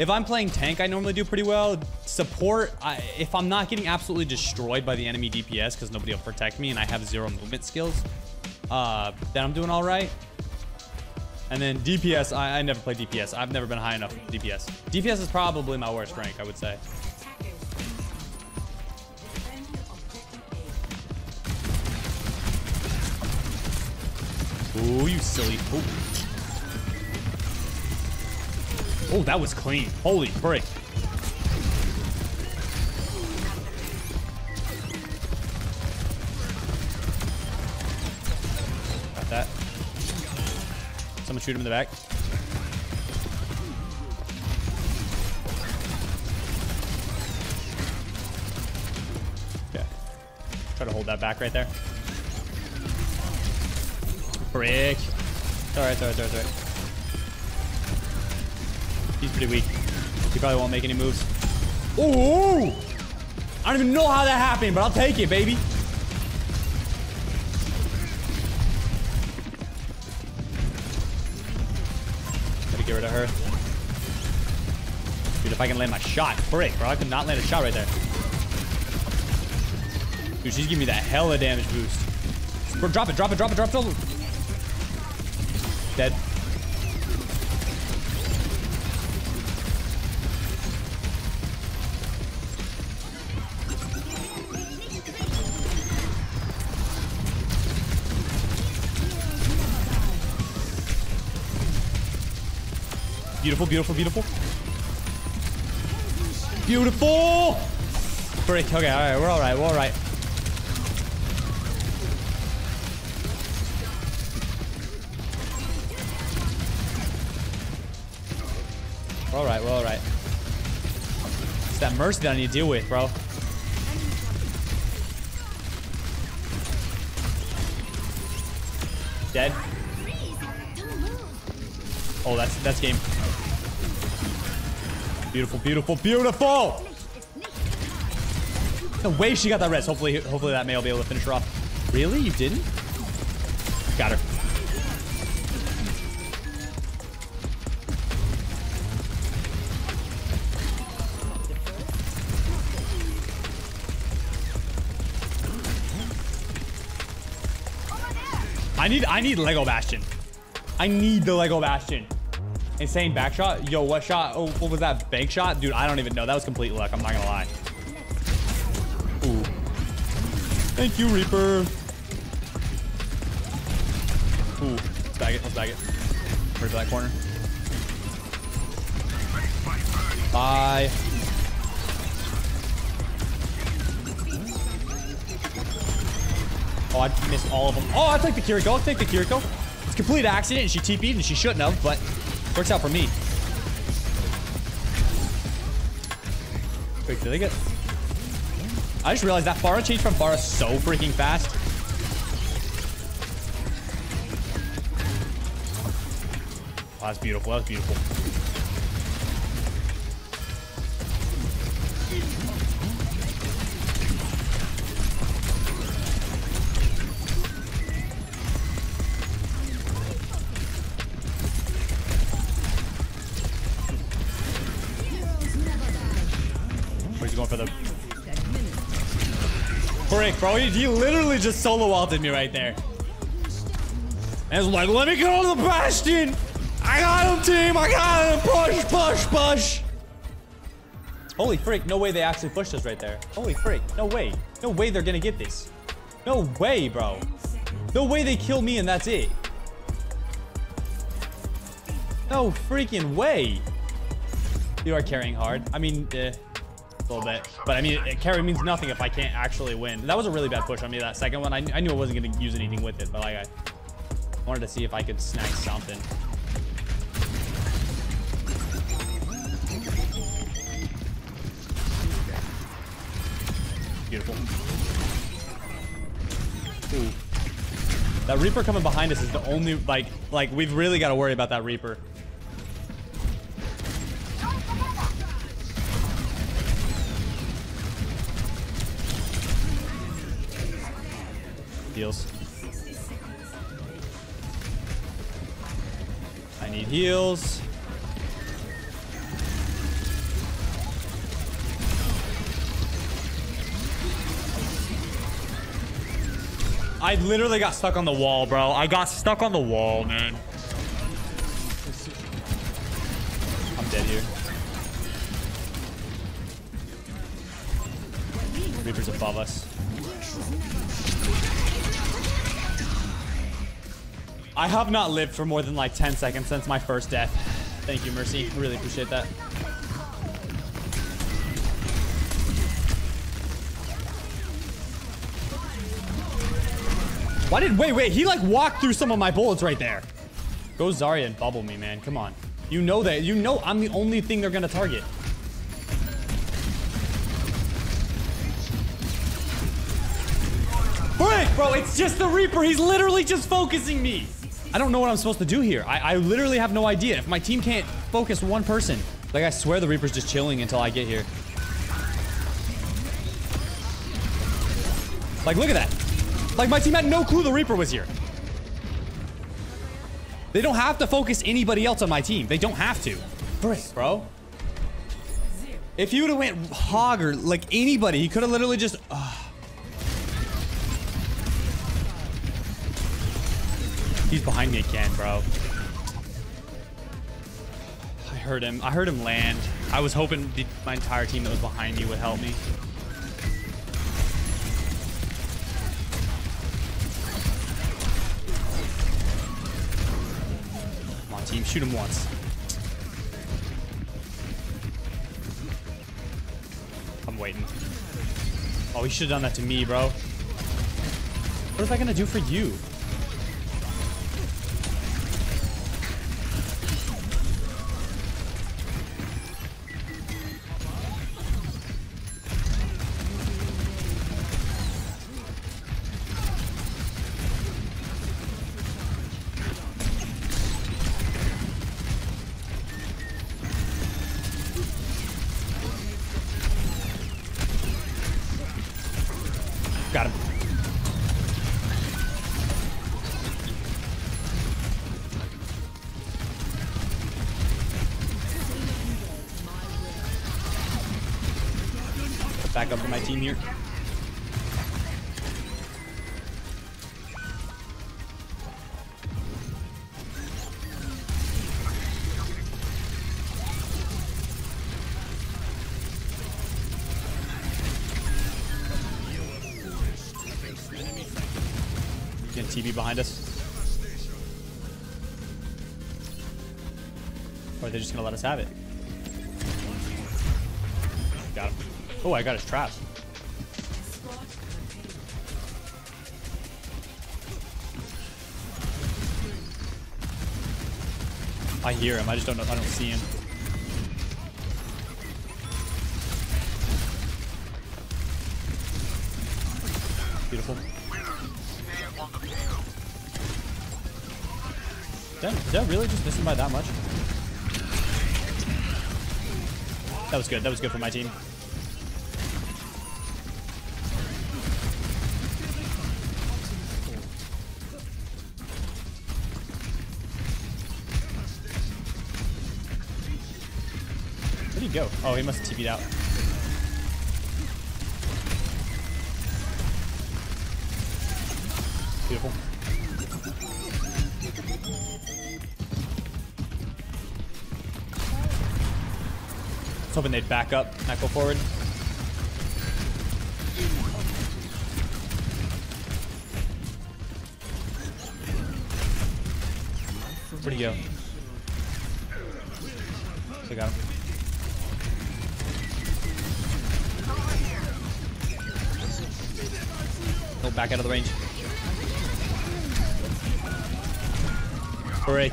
If I'm playing tank, I normally do pretty well. Support, I, if I'm not getting absolutely destroyed by the enemy DPS because nobody will protect me and I have zero movement skills, uh, then I'm doing all right. And then DPS, I, I never play DPS. I've never been high enough DPS. DPS is probably my worst rank, I would say. Ooh, you silly. Ooh. Oh, that was clean. Holy frick. Got that. Someone shoot him in the back. Okay. Try to hold that back right there. Frick. It's alright, it's alright, it's alright. He's pretty weak. He probably won't make any moves. Ooh! I don't even know how that happened, but I'll take it, baby. Gotta get rid of her. Dude, if I can land my shot. Frick, bro. I could not land a shot right there. Dude, she's giving me that hella damage boost. Bro, drop it, drop it, drop it, drop it. Drop it. Dead. Beautiful, beautiful, beautiful. Beautiful! Frick, okay, alright, we're alright, we're alright. We're alright, we're alright. It's that mercy that I need to deal with, bro. Dead. Oh, that's that's game. Beautiful, beautiful, beautiful! The way she got that res. Hopefully, hopefully that Mei will be able to finish her off. Really? You didn't? Got her. I need I need Lego Bastion. I need the Lego Bastion. Insane back shot. Yo, what shot? Oh, what was that? Bank shot? Dude, I don't even know. That was complete luck. I'm not gonna lie. Ooh. Thank you, Reaper. Ooh. Let's bag it. Let's bag it. Where's that corner? Bye. Oh, I missed all of them. Oh, I take the Kiriko. I'll take the Kiriko. It's complete accident, she TP'd, and she shouldn't have, but works out for me. Wait, did they get... I just realized that Pharah changed from Pharah so freaking fast. Oh, that's beautiful. That's beautiful. Bro. He, he literally just solo ulted me right there. And was like, let me get on the Bastion. I got him, team. I got him. Push, push, push. Holy freak. No way they actually pushed us right there. Holy freak. No way. No way they're going to get this. No way, bro. No way they kill me and that's it. No freaking way. You are carrying hard. I mean, eh, little bit. But I mean, it, carry means nothing if I can't actually win. That was a really bad push on me, that second one. I, I knew I wasn't going to use anything with it, but like I wanted to see if I could snag something. Beautiful. Ooh. That Reaper coming behind us is the only, like, like we've really got to worry about that Reaper. heals. I need heals. I literally got stuck on the wall, bro. I got stuck on the wall, man. I'm dead here. Reaper's above us. I have not lived for more than like 10 seconds since my first death. Thank you, Mercy. Really appreciate that. Why did, wait, wait, he like walked through some of my bullets right there. Go Zarya and bubble me, man. Come on. You know that. You know I'm the only thing they're to target. Frick, bro, it's just the Reaper. He's literally just focusing me. I don't know what I'm supposed to do here. I, I literally have no idea. If my team can't focus one person, like I swear the Reaper's just chilling until I get here. Like, look at that. Like, my team had no clue the Reaper was here. They don't have to focus anybody else on my team. They don't have to. Bro. If you would have went hog or like anybody, he could have literally just... He's behind me again, bro. I heard him. I heard him land. I was hoping the, my entire team that was behind me would help me. Come on, team. Shoot him once. I'm waiting. Oh, he should have done that to me, bro. What is I gonna do for you? Back up for my team here. Getting TV behind us. Or they're they just gonna let us have it? Got him. Oh, I got his traps. I hear him. I just don't know. I don't see him. Beautiful. Did I, did I really just miss him by that much? That was good. That was good for my team. He go? Oh, he must have TP'd out. Beautiful. I was hoping they'd back up, not go forward. Where'd he go? I got him. Go back out of the range. Break.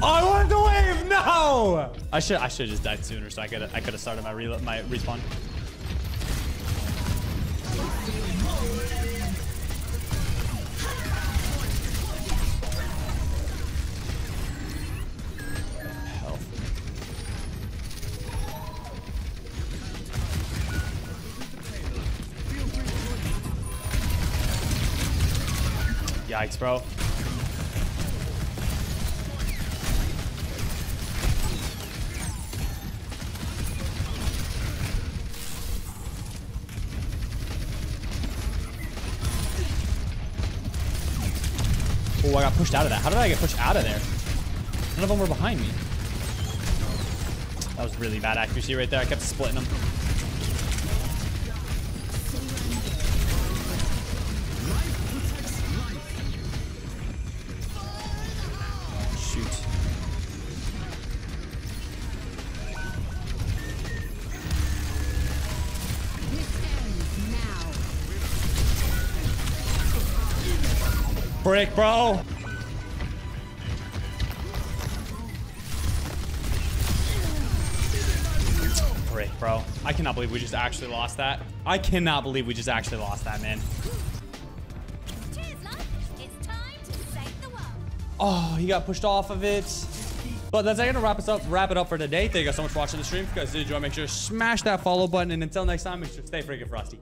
I want the wave. No. I should. I should have just died sooner, so I could. I could have started my re my respawn. Yikes, bro. Oh, I got pushed out of that. How did I get pushed out of there? None of them were behind me. That was really bad accuracy right there. I kept splitting them. Brick, bro. Brick, bro. I cannot believe we just actually lost that. I cannot believe we just actually lost that, man. Cheers, love. It's time to save the world. Oh, he got pushed off of it. But that's gonna wrap us up, wrap it up for today. Thank you guys so much for watching the stream. If you guys did enjoy, make sure to smash that follow button. And until next time, make sure to stay freaking frosty.